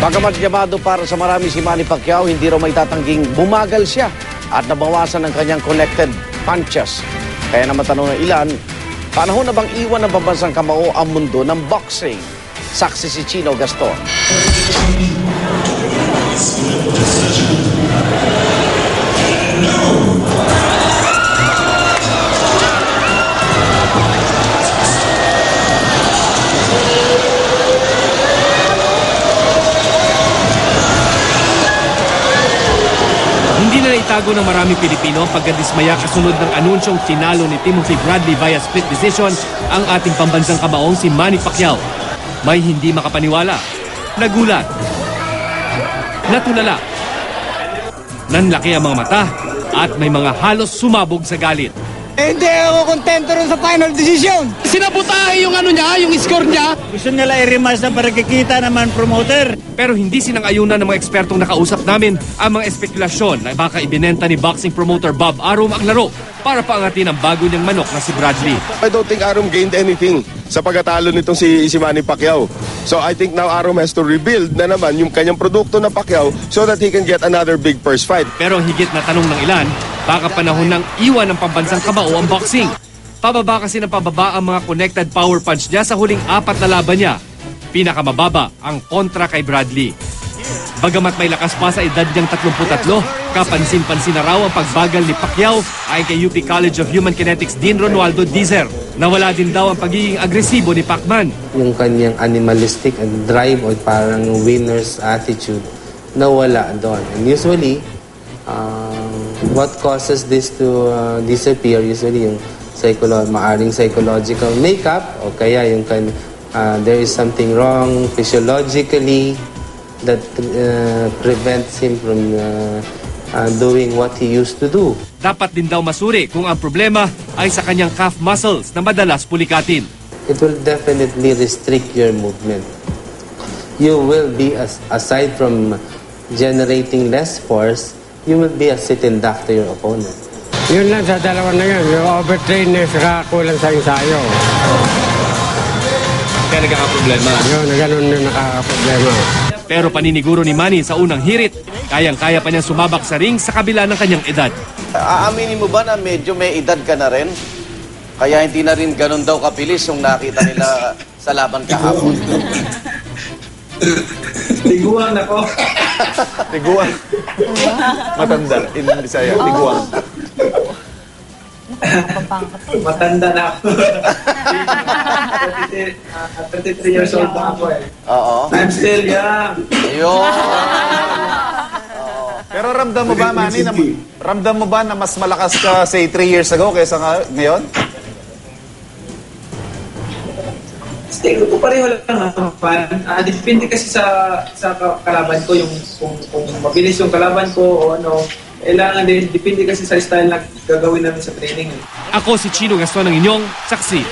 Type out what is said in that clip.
Bagamat llamado para sa marami si Manny Pacquiao, hindi raw may tatangging bumagal siya at nabawasan ang kanyang collected punches. Kaya naman tanong ng ilan, panahon na bang iwan ng pambansang kamao ang mundo ng boxing? Saksi si Chino Gaston. Hindi na naitago ng maraming Pilipino ang pagkadismaya kasunod ng anunsyong tinalo ni Timothy Bradley via split decision ang ating pambansang kamaong si Manny Pacquiao. May hindi makapaniwala, nagulat, natulala, nanlaki ang mga mata at may mga halos sumabog sa galit. Eh, hindi ako kontento rin sa final decision. Sinabutahe yung ano niya, yung score niya. Gusto nila i-rematch na para kikita naman promoter. Pero hindi sinang-ayunan ng mga ekspertong nakausap namin ang mga espekulasyon na baka ibinenta ni boxing promoter Bob Arum ang laro para paangatin ang bago niyang manok na si Bradley. I don't think Arum gained anything sa pagkatalo nitong si, si Manny Pacquiao. So I think now Arum has to rebuild na naman yung kanyang produkto na Pacquiao so that he can get another big first fight. Pero higit na tanong ng ilan, baka panahon ng iwan ng pambansang kamao ang boxing. Pababa kasi ng pababa ang mga connected power punch niya sa huling apat na laban niya. Pinakamababa ang kontra kay Bradley. Bagamat may lakas pa sa edad niyang 33, kapansin-pansin na raw ang pagbagal ni Pacquiao ay kay UP College of Human Kinetics Dean Ronaldo Dizer. Nawala din daw ang pagiging agresibo ni Pacman. yung kanyang animalistic and drive o parang winner's attitude nawala doon. And usually, um, what causes this to uh, disappear usually yung psycholo maaring psychological makeup o kaya yung kan uh, there is something wrong physiologically that uh, prevents him from uh, uh, doing what he used to do. Dapat din daw masuri kung ang problema ay sa kanyang calf muscles na madalas pulikatin. it will definitely restrict your movement. You will be, as, aside from generating less force, you will be a sitting duck to your opponent. Yun lang sa dalawa na yun, yung overtrain na saka kulang sa ensayo. Kaya nagkakaproblema. Yun, na ganun yung nakakaproblema. Pero paniniguro ni Manny sa unang hirit, kayang-kaya pa niyang sumabak sa ring sa kabila ng kanyang edad. Aaminin mo ba na medyo may edad ka na rin? Kaya hindi na rin ganun daw kapilis yung nakita nila sa laban kahapon. Tiguan ako. Tiguan. Matanda in Bisaya. Tiguan. Matanda na ako. 33, ah, 33 years old na ako eh. Oo. I'm still young. Ayun. Pero ramdam mo ba, Manny, na, ramdam mo ba na mas malakas ka, say, 3 years ago kaysa nga, ngayon? Tingin ko pareho lang naman. Ah, depende kasi sa sa ka- kalaban ko yung kung, kung mabilis yung kalaban ko o ano. Kailangan din, depende kasi sa style na gagawin namin sa training. eh. Ako si Chino Gaston ng inyong saksi.